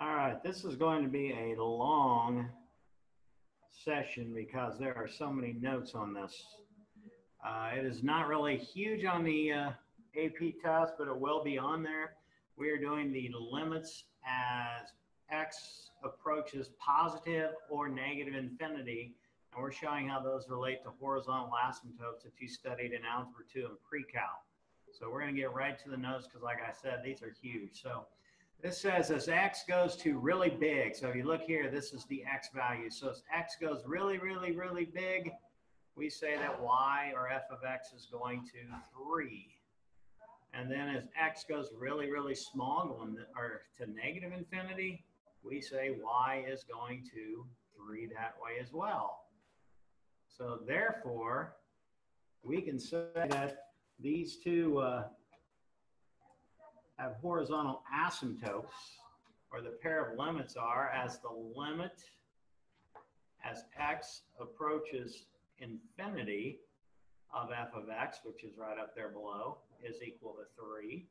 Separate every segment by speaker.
Speaker 1: All right, this is going to be a long session because there are so many notes on this. Uh, it is not really huge on the uh, AP test, but it will be on there. We are doing the limits as x approaches positive or negative infinity, and we're showing how those relate to horizontal asymptotes that you studied in Algebra 2 and pre-calc. So we're going to get right to the notes because, like I said, these are huge. So this says as x goes to really big. So if you look here, this is the x value. So as x goes really, really, really big, we say that y or f of x is going to 3. And then as x goes really, really small, going or to negative infinity, we say y is going to 3 that way as well. So therefore, we can say that these two uh, have horizontal asymptotes, or the pair of limits are as the limit as x approaches infinity of f of x, which is right up there below, is equal to 3.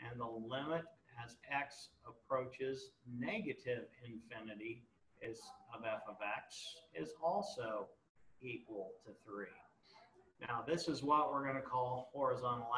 Speaker 1: And the limit as x approaches negative infinity is of f of x is also equal to 3. Now, this is what we're going to call horizontal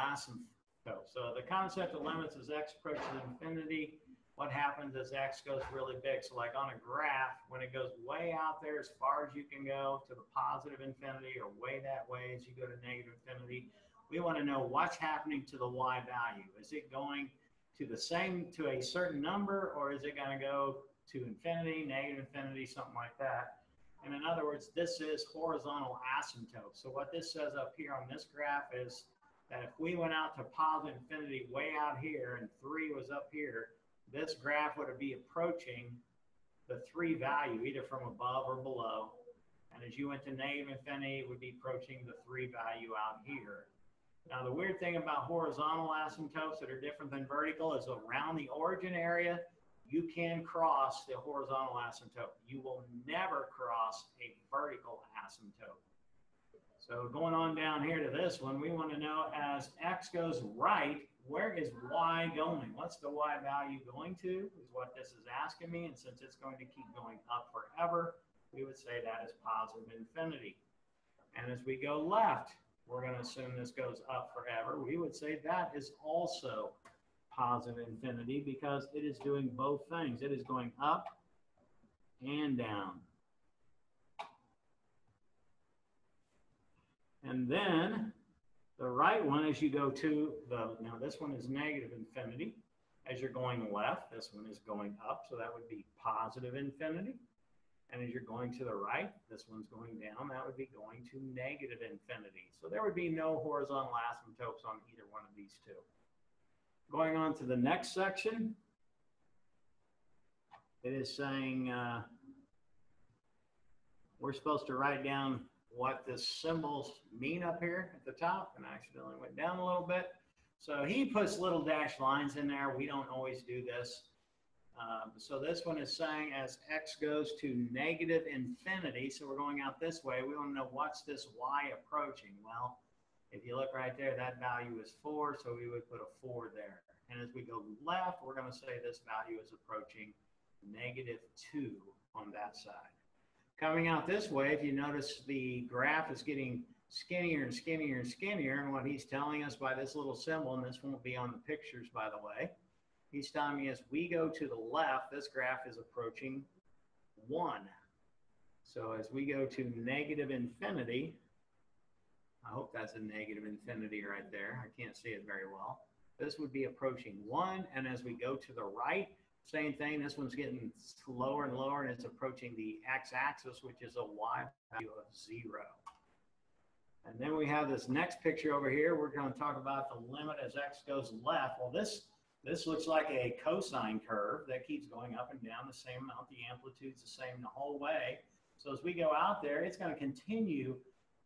Speaker 1: So the concept of limits as x approaches infinity, what happens as x goes really big. So like on a graph, when it goes way out there as far as you can go to the positive infinity or way that way as you go to negative infinity, we want to know what's happening to the y value. Is it going to the same, to a certain number, or is it going to go to infinity, negative infinity, something like that? And in other words, this is horizontal asymptote. So what this says up here on this graph is that if we went out to positive infinity way out here and three was up here, this graph would be approaching the three value either from above or below. And as you went to negative infinity, it would be approaching the three value out here. Now, the weird thing about horizontal asymptotes that are different than vertical is around the origin area, you can cross the horizontal asymptote. You will never cross a vertical asymptote. So going on down here to this one, we want to know as x goes right, where is y going? What's the y value going to is what this is asking me. And since it's going to keep going up forever, we would say that is positive infinity. And as we go left, we're going to assume this goes up forever. We would say that is also positive infinity because it is doing both things. It is going up and down. And then the right one, as you go to the, now this one is negative infinity. As you're going left, this one is going up, so that would be positive infinity. And as you're going to the right, this one's going down, that would be going to negative infinity. So there would be no horizontal asymptotes on either one of these two. Going on to the next section, it is saying uh, we're supposed to write down what the symbols mean up here at the top, and I accidentally went down a little bit. So he puts little dash lines in there. We don't always do this. Um, so this one is saying as x goes to negative infinity, so we're going out this way, we want to know what's this y approaching. Well, if you look right there, that value is 4, so we would put a 4 there. And as we go left, we're going to say this value is approaching negative 2 on that side. Coming out this way, if you notice the graph is getting skinnier and skinnier and skinnier, and what he's telling us by this little symbol, and this won't be on the pictures, by the way, he's telling me as we go to the left, this graph is approaching 1. So as we go to negative infinity, I hope that's a negative infinity right there. I can't see it very well. This would be approaching one. And as we go to the right, same thing. This one's getting lower and lower and it's approaching the x-axis, which is a y value of zero. And then we have this next picture over here. We're going to talk about the limit as x goes left. Well, this this looks like a cosine curve that keeps going up and down the same amount. The amplitude's the same the whole way. So as we go out there, it's going to continue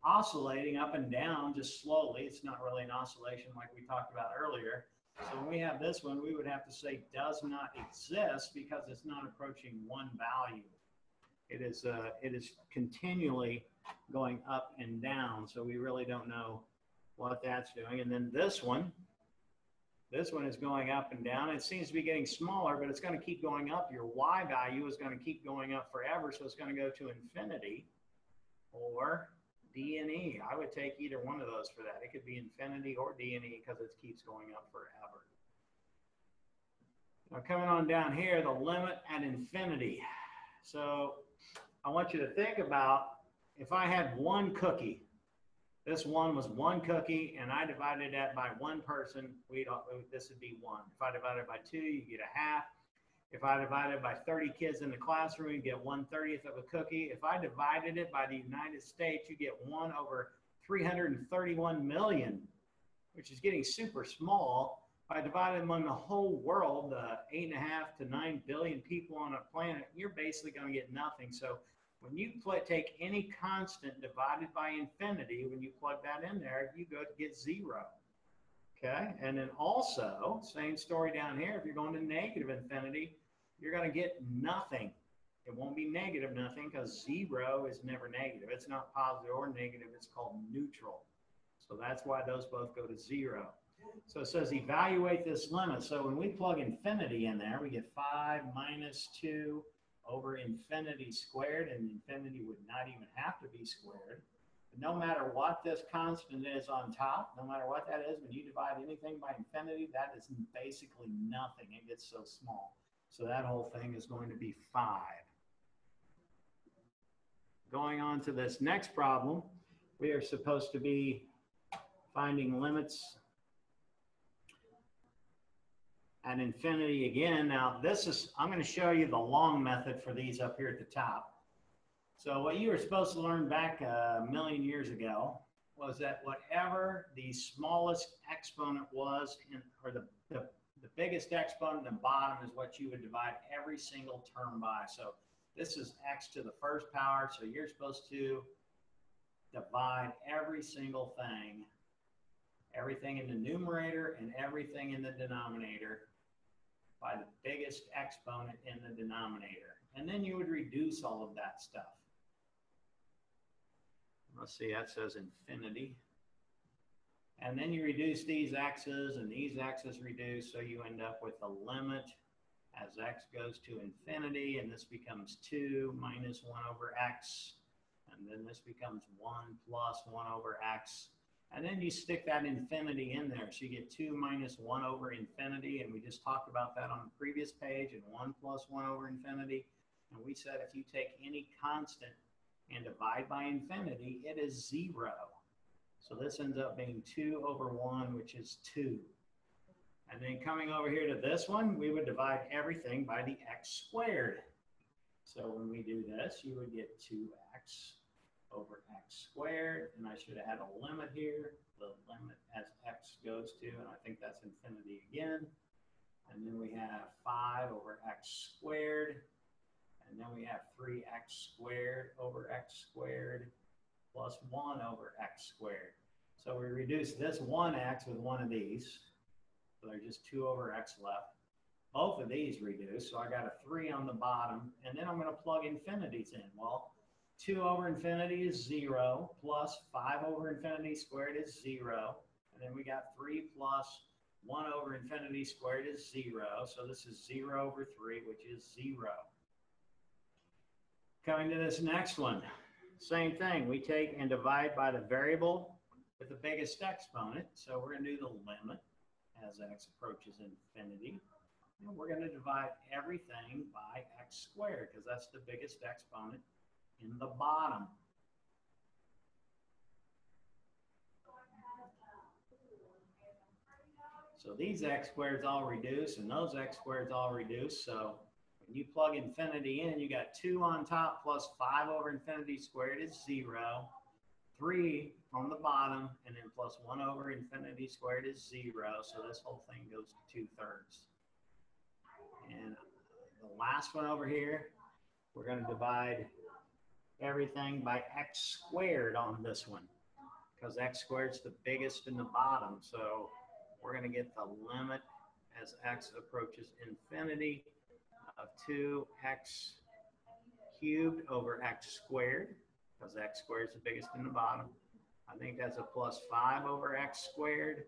Speaker 1: oscillating up and down just slowly. It's not really an oscillation like we talked about earlier. So when we have this one, we would have to say does not exist because it's not approaching one value. It is, uh, it is continually going up and down. So we really don't know what that's doing. And then this one, This one is going up and down. It seems to be getting smaller, but it's going to keep going up. Your y value is going to keep going up forever, so it's going to go to infinity or D and E. I would take either one of those for that. It could be infinity or D and E because it keeps going up forever. Now coming on down here, the limit at infinity. So I want you to think about if I had one cookie, this one was one cookie, and I divided that by one person, we'd, this would be one. If I divided it by two, you get a half. If I divided by 30 kids in the classroom, you get 1 30th of a cookie. If I divided it by the United States, you get 1 over 331 million, which is getting super small. If I divide it among the whole world, the a half to 9 billion people on a planet, you're basically going to get nothing. So when you take any constant divided by infinity, when you plug that in there, you go to get zero. Okay, and then also, same story down here, if you're going to negative infinity, you're going to get nothing. It won't be negative nothing because zero is never negative. It's not positive or negative, it's called neutral. So that's why those both go to zero. So it says evaluate this limit. So when we plug infinity in there, we get 5 minus 2 over infinity squared, and infinity would not even have to be squared. But no matter what this constant is on top, no matter what that is, when you divide anything by infinity, that is basically nothing. It gets so small. So that whole thing is going to be 5. Going on to this next problem, we are supposed to be finding limits at infinity again. Now this is, I'm going to show you the long method for these up here at the top. So what you were supposed to learn back a million years ago was that whatever the smallest exponent was, in, or the, the, the biggest exponent in the bottom is what you would divide every single term by. So this is x to the first power, so you're supposed to divide every single thing, everything in the numerator and everything in the denominator by the biggest exponent in the denominator. And then you would reduce all of that stuff. Let's see, that says infinity. And then you reduce these x's and these x's reduce, so you end up with a limit as x goes to infinity, and this becomes 2 minus 1 over x, and then this becomes 1 plus 1 over x, and then you stick that infinity in there. So you get 2 minus 1 over infinity. And we just talked about that on the previous page. And 1 plus 1 over infinity. And we said if you take any constant and divide by infinity, it is 0. So this ends up being 2 over 1, which is 2. And then coming over here to this one, we would divide everything by the x squared. So when we do this, you would get 2x over x squared, and I should have had a limit here, the limit as x goes to, and I think that's infinity again. And then we have 5 over x squared, and then we have 3x squared over x squared plus 1 over x squared. So we reduce this 1x with one of these. So there's just 2 over x left. Both of these reduce, so I got a 3 on the bottom, and then I'm going to plug infinities in. Well, 2 over infinity is 0, plus 5 over infinity squared is 0. And then we got 3 plus 1 over infinity squared is 0. So this is 0 over 3, which is 0. Coming to this next one, same thing. We take and divide by the variable with the biggest exponent. So we're going to do the limit as x approaches infinity. And we're going to divide everything by x squared because that's the biggest exponent in the bottom. So these x squareds all reduce and those x squareds all reduce. So when you plug infinity in, you got 2 on top plus 5 over infinity squared is 0. 3 on the bottom, and then plus 1 over infinity squared is 0. So this whole thing goes to 2 thirds. And the last one over here, we're going to divide everything by x squared on this one because x squared is the biggest in the bottom. So we're going to get the limit as x approaches infinity of 2x cubed over x squared because x squared is the biggest in the bottom. I think that's a plus 5 over x squared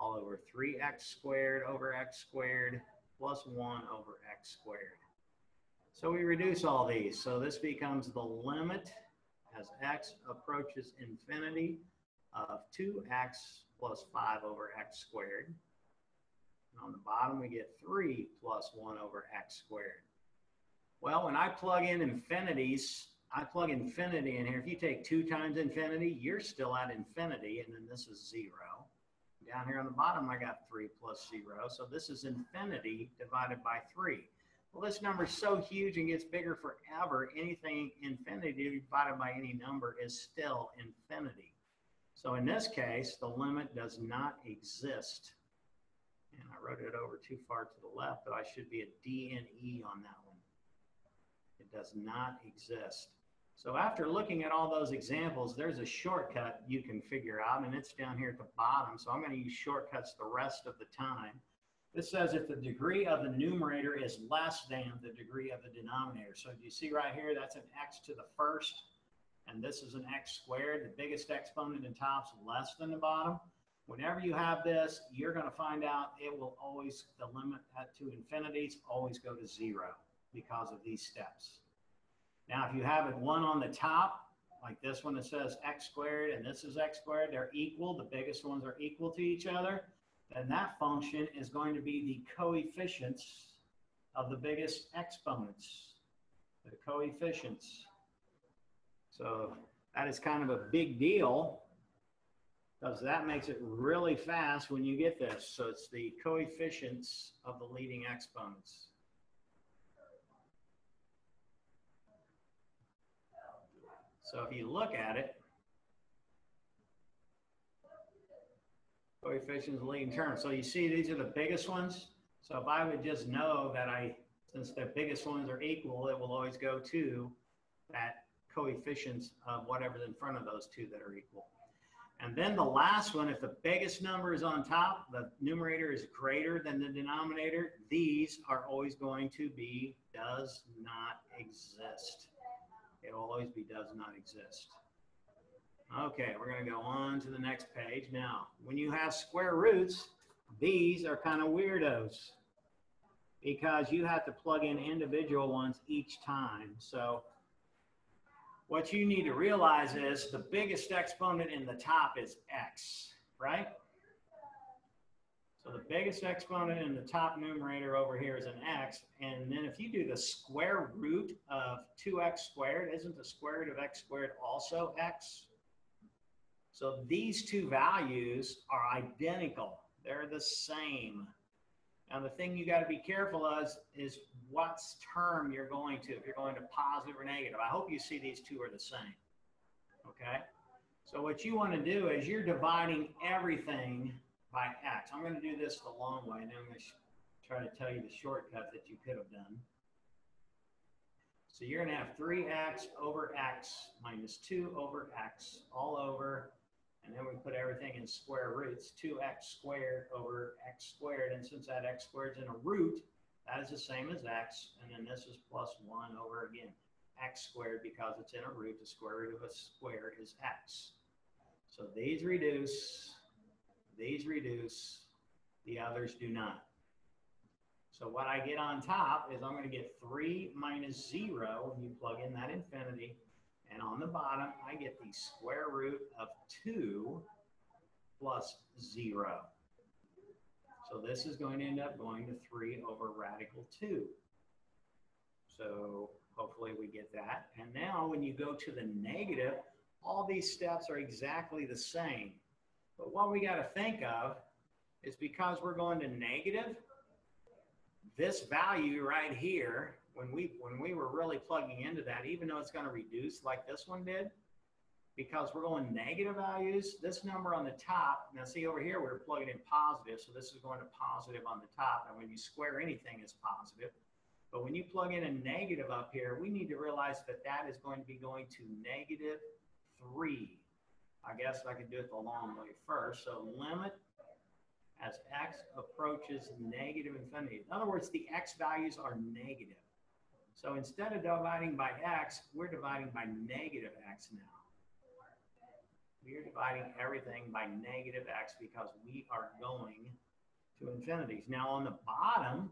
Speaker 1: all over over 3x squared over x squared plus 1 over x squared. So we reduce all these. So this becomes the limit as x approaches infinity of 2x plus 5 over x squared. And on the bottom, we get 3 plus 1 over x squared. Well, when I plug in infinities, I plug infinity in here. If you take 2 times infinity, you're still at infinity, and then this is 0. Down here on the bottom, I got 3 plus 0. So this is infinity divided by 3. Well, this number is so huge and gets bigger forever. Anything infinity divided by any number is still infinity. So in this case, the limit does not exist. And I wrote it over too far to the left, but I should be a and E on that one. It does not exist. So after looking at all those examples, there's a shortcut you can figure out, and it's down here at the bottom. So I'm going to use shortcuts the rest of the time. This says if the degree of the numerator is less than the degree of the denominator. So do you see right here, that's an x to the first, and this is an x squared. The biggest exponent in top's less than the bottom. Whenever you have this, you're going to find out it will always, the limit at to infinities always go to zero because of these steps. Now, if you have it one on the top, like this one that says x squared and this is x squared, they're equal. The biggest ones are equal to each other then that function is going to be the coefficients of the biggest exponents, the coefficients. So that is kind of a big deal because that makes it really fast when you get this. So it's the coefficients of the leading exponents. So if you look at it, coefficients of leading terms. So you see these are the biggest ones. So if I would just know that I, since the biggest ones are equal, it will always go to that coefficients of whatever's in front of those two that are equal. And then the last one, if the biggest number is on top, the numerator is greater than the denominator, these are always going to be does not exist. It will always be does not exist. Okay, we're going to go on to the next page. Now, when you have square roots, these are kind of weirdos because you have to plug in individual ones each time. So what you need to realize is the biggest exponent in the top is x, right? So the biggest exponent in the top numerator over here is an x. And then if you do the square root of 2x squared, isn't the square root of x squared also x? So these two values are identical. They're the same. Now the thing you got to be careful of is, is what term you're going to, if you're going to positive or negative. I hope you see these two are the same. Okay? So what you want to do is you're dividing everything by x. I'm going to do this the long way, and I'm going to try to tell you the shortcut that you could have done. So you're going to have 3x over x minus 2 over x all over and then we put everything in square roots, 2x squared over x squared. And since that x squared is in a root, that is the same as x. And then this is plus 1 over, again, x squared because it's in a root. The square root of a square is x. So these reduce, these reduce, the others do not. So what I get on top is I'm going to get 3 minus 0 when you plug in that infinity and on the bottom, I get the square root of 2 plus 0. So this is going to end up going to 3 over radical 2. So hopefully we get that. And now when you go to the negative, all these steps are exactly the same. But what we got to think of is because we're going to negative, this value right here when we when we were really plugging into that, even though it's going to reduce like this one did, because we're going negative values, this number on the top, now see over here, we're plugging in positive, so this is going to positive on the top. And when you square anything, it's positive. But when you plug in a negative up here, we need to realize that that is going to be going to negative 3. I guess I could do it the long way first. So limit as x approaches negative infinity. In other words, the x values are negative. So instead of dividing by x, we're dividing by negative x now. we are dividing everything by negative x because we are going to infinities. Now on the bottom,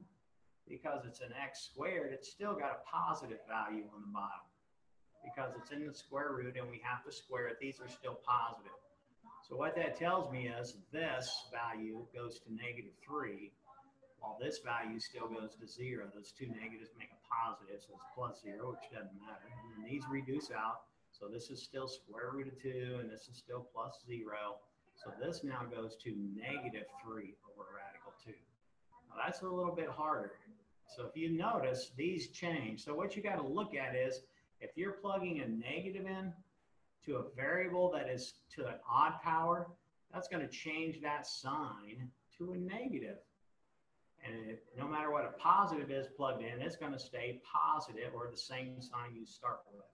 Speaker 1: because it's an x squared, it's still got a positive value on the bottom because it's in the square root and we have to square it. These are still positive. So what that tells me is this value goes to negative 3, this value still goes to 0. Those two negatives make a positive, so it's plus 0, which doesn't matter. And then these reduce out, so this is still square root of 2, and this is still plus 0. So this now goes to negative 3 over radical 2. Now that's a little bit harder. So if you notice, these change. So what you got to look at is, if you're plugging a negative in to a variable that is to an odd power, that's going to change that sign to a negative. And it, no matter what a positive is plugged in, it's going to stay positive or the same sign you start with.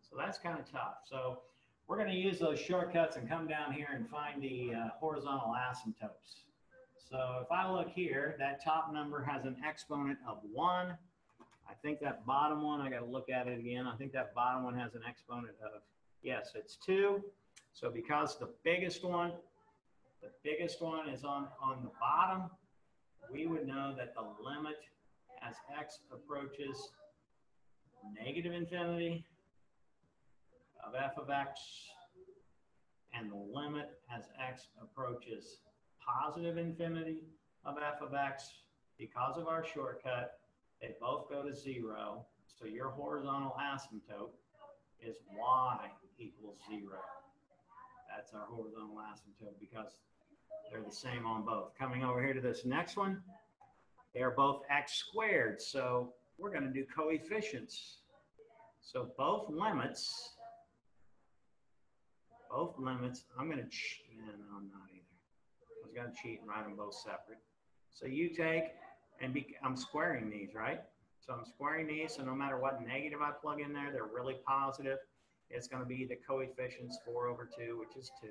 Speaker 1: So that's kind of tough. So we're going to use those shortcuts and come down here and find the uh, horizontal asymptotes. So if I look here, that top number has an exponent of 1. I think that bottom one, I got to look at it again. I think that bottom one has an exponent of, yes, it's 2. So because the biggest one, the biggest one is on, on the bottom, we would know that the limit as x approaches negative infinity of f of x and the limit as x approaches positive infinity of f of x, because of our shortcut, they both go to zero. So your horizontal asymptote is y equals zero. That's our horizontal asymptote because they're the same on both. Coming over here to this next one, they are both x squared. So we're going to do coefficients. So both limits, both limits, I'm going to, no, I'm not either. I was going to cheat and write them both separate. So you take, and be, I'm squaring these, right? So I'm squaring these, so no matter what negative I plug in there, they're really positive. It's going to be the coefficients 4 over 2, which is 2.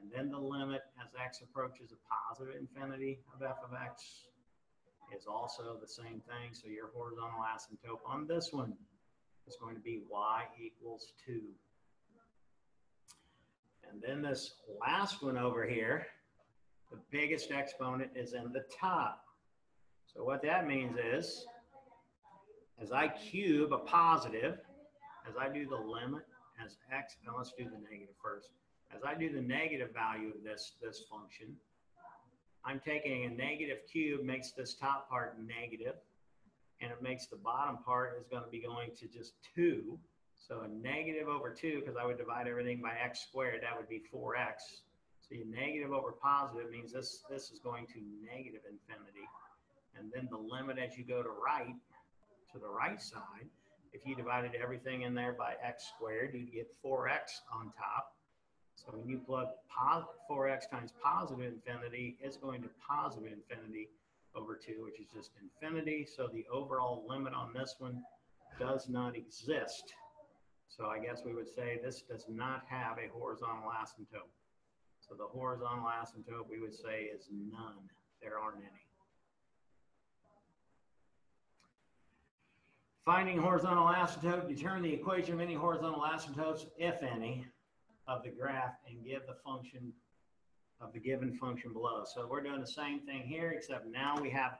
Speaker 1: And then the limit as x approaches a positive infinity of f of x is also the same thing. So your horizontal asymptote on this one is going to be y equals 2. And then this last one over here, the biggest exponent is in the top. So what that means is, as I cube a positive, as I do the limit as x, now let's do the negative first. As I do the negative value of this, this function, I'm taking a negative cube, makes this top part negative, and it makes the bottom part is going to be going to just 2. So a negative over 2, because I would divide everything by x squared, that would be 4x. So your negative over positive means this, this is going to negative infinity. And then the limit as you go to right, to the right side, if you divided everything in there by x squared, you'd get 4x on top. So when you plug 4x times positive infinity, it's going to positive infinity over 2, which is just infinity. So the overall limit on this one does not exist. So I guess we would say this does not have a horizontal asymptote. So the horizontal asymptote we would say is none. There aren't any. Finding horizontal asymptote, determine the equation of any horizontal asymptotes, if any, of the graph and give the function of the given function below. So we're doing the same thing here, except now we have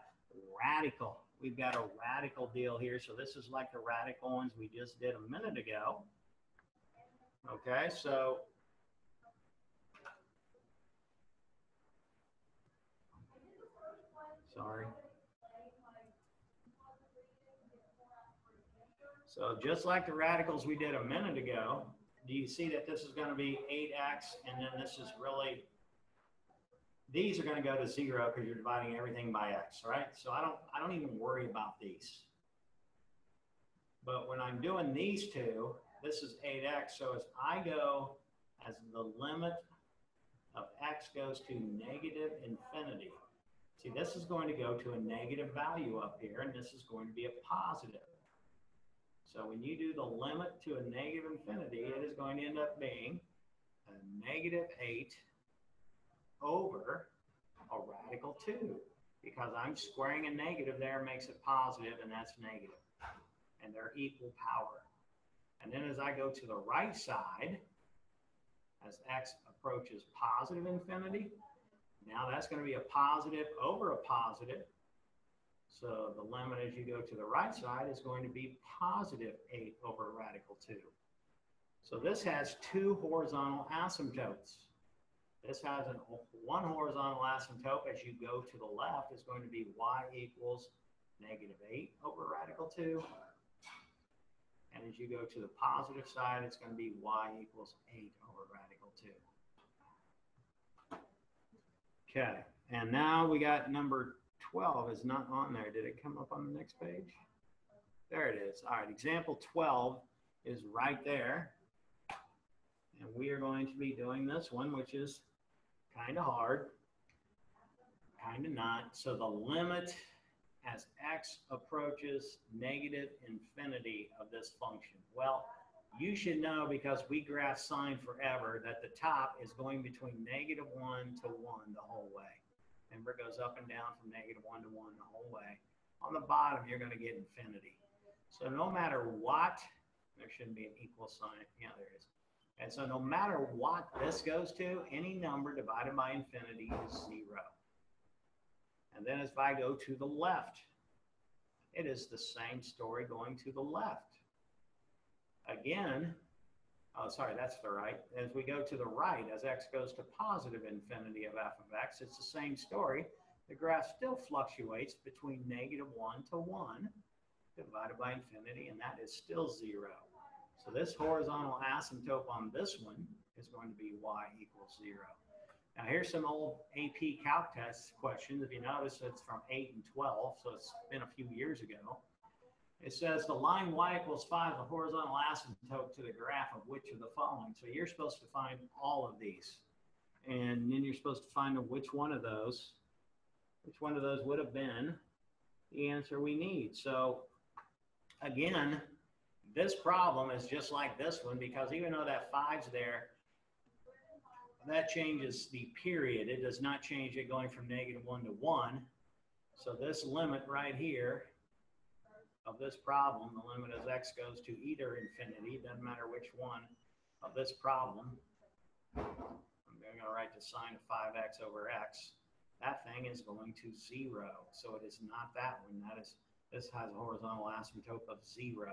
Speaker 1: radical. We've got a radical deal here. So this is like the radical ones we just did a minute ago. Okay, so sorry. So just like the radicals we did a minute ago, do you see that this is going to be 8x and then this is really, these are going to go to zero because you're dividing everything by x, right? So I don't, I don't even worry about these. But when I'm doing these two, this is 8x. So as I go, as the limit of x goes to negative infinity, see, this is going to go to a negative value up here, and this is going to be a positive. So when you do the limit to a negative infinity, it is going to end up being a negative 8 over a radical 2 because I'm squaring a negative there makes it positive and that's negative. And they're equal power. And then as I go to the right side, as x approaches positive infinity. Now that's going to be a positive over a positive. So the limit as you go to the right side is going to be positive 8 over radical 2. So this has two horizontal asymptotes. This has an, one horizontal asymptote as you go to the left is going to be y equals negative 8 over radical 2. And as you go to the positive side, it's going to be y equals 8 over radical 2. Okay, and now we got number 12 is not on there. Did it come up on the next page? There it is. All right, example 12 is right there. And we are going to be doing this one, which is kind of hard, kind of not. So the limit as x approaches negative infinity of this function. Well, you should know because we graph sine forever that the top is going between negative 1 to 1 the whole way. Remember, it goes up and down from negative 1 to 1 the whole way. On the bottom, you're going to get infinity. So no matter what, there shouldn't be an equal sign. Yeah, there is. And so no matter what this goes to, any number divided by infinity is 0. And then if I go to the left, it is the same story going to the left. Again, oh, sorry, that's the right. As we go to the right, as x goes to positive infinity of f of x, it's the same story. The graph still fluctuates between negative 1 to 1 divided by infinity, and that is still 0. So this horizontal asymptote on this one is going to be y equals 0. Now here's some old AP Calc test questions. If you notice, it's from 8 and 12, so it's been a few years ago. It says the line y equals 5, the horizontal asymptote to the graph of which of the following. So you're supposed to find all of these. And then you're supposed to find which one of those, which one of those would have been the answer we need. So again, this problem is just like this one because even though that 5's there, that changes the period. It does not change it going from negative 1 to 1. So this limit right here of this problem, the limit as x goes to either infinity, doesn't matter which one of this problem. I'm going to write the sine of 5x over x. That thing is going to 0. So it is not that one. That is, this has a horizontal asymptote of 0.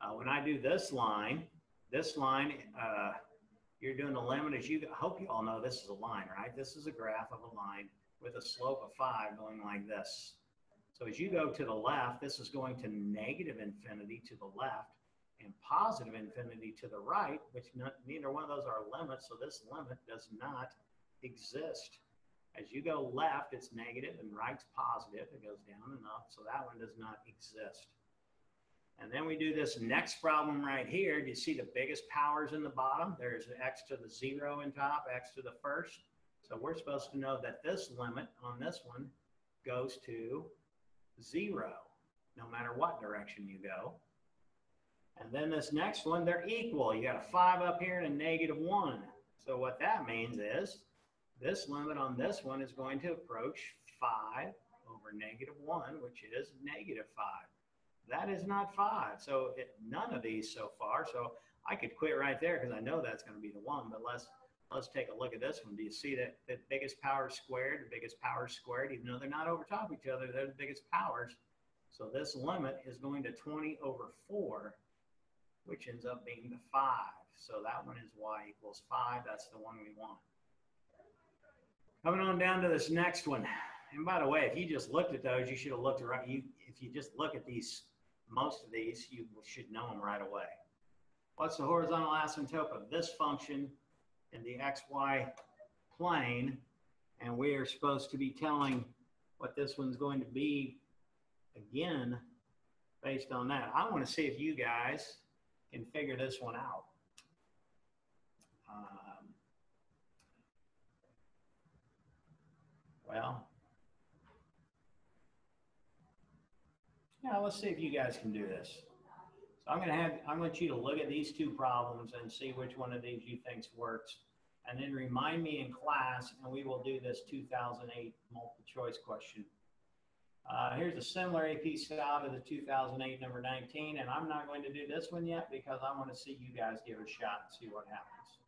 Speaker 1: Uh, when I do this line, this line, uh, you're doing the limit as you, I hope you all know this is a line, right? This is a graph of a line with a slope of five going like this. So as you go to the left, this is going to negative infinity to the left and positive infinity to the right, which not, neither one of those are limits. So this limit does not exist. As you go left, it's negative and right's positive. It goes down and up. So that one does not exist. And then we do this next problem right here. Do you see the biggest powers in the bottom? There's x to the zero in top, x to the first. So we're supposed to know that this limit on this one goes to zero, no matter what direction you go. And then this next one, they're equal. You got a five up here and a negative one. So what that means is this limit on this one is going to approach five over negative one, which is negative five. That is not five. So it, none of these so far. So I could quit right there because I know that's going to be the one. But let's let's take a look at this one. Do you see that the biggest power squared, the biggest power squared, even though they're not over top of each other, they're the biggest powers. So this limit is going to 20 over 4, which ends up being the 5. So that one is y equals 5. That's the one we want. Coming on down to this next one. And by the way, if you just looked at those, you should have looked around. You, if you just look at these most of these, you should know them right away. What's the horizontal asymptote of this function in the xy plane? And we are supposed to be telling what this one's going to be again based on that. I want to see if you guys can figure this one out. Um, well, Yeah, let's see if you guys can do this. I'm going to have, I want you to look at these two problems and see which one of these you think works. And then remind me in class, and we will do this 2008 multiple choice question. Uh, here's a similar AP style to the 2008 number 19, and I'm not going to do this one yet because I want to see you guys give a shot and see what happens.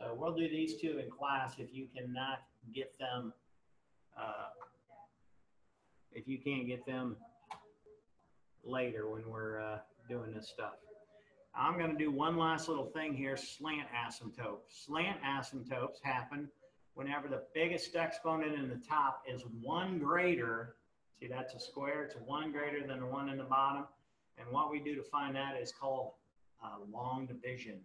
Speaker 1: So we'll do these two in class if you cannot get them, uh, if you can't get them later when we're uh, doing this stuff. I'm going to do one last little thing here, slant asymptotes. Slant asymptotes happen whenever the biggest exponent in the top is one greater, see that's a square, it's one greater than the one in the bottom. And what we do to find that is called uh, long division.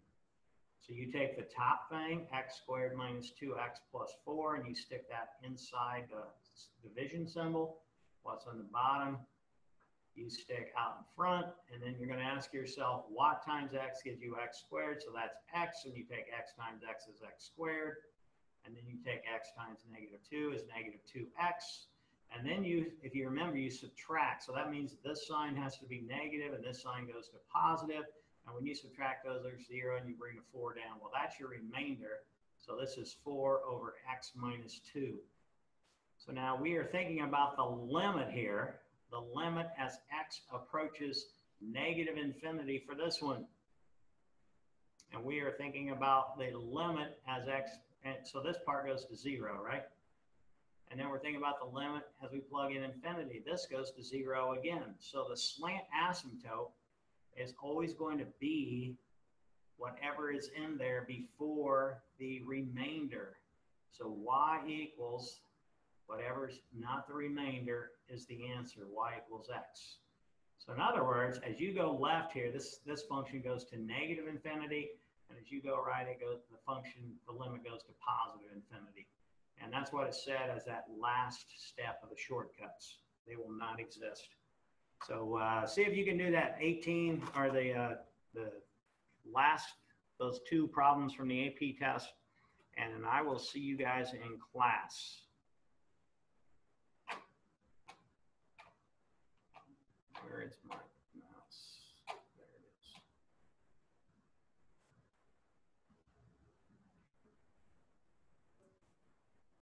Speaker 1: So you take the top thing, x squared minus 2x plus 4, and you stick that inside the division symbol. What's on the bottom, you stick out in front, and then you're going to ask yourself, what times x gives you x squared? So that's x, and you take x times x is x squared. And then you take x times negative 2 is negative 2x. And then you, if you remember, you subtract. So that means this sign has to be negative, and this sign goes to positive. And when you subtract those, there's 0, and you bring the 4 down. Well, that's your remainder. So this is 4 over x minus 2. So now we are thinking about the limit here the limit as x approaches negative infinity for this one. And we are thinking about the limit as x, and so this part goes to zero, right? And then we're thinking about the limit as we plug in infinity. This goes to zero again. So the slant asymptote is always going to be whatever is in there before the remainder. So y equals whatever's not the remainder is the answer, y equals x. So in other words, as you go left here, this, this function goes to negative infinity, and as you go right, it goes, the function, the limit goes to positive infinity. And that's what it said as that last step of the shortcuts. They will not exist. So uh, see if you can do that 18 or the, uh, the last, those two problems from the AP test. And I will see you guys in class.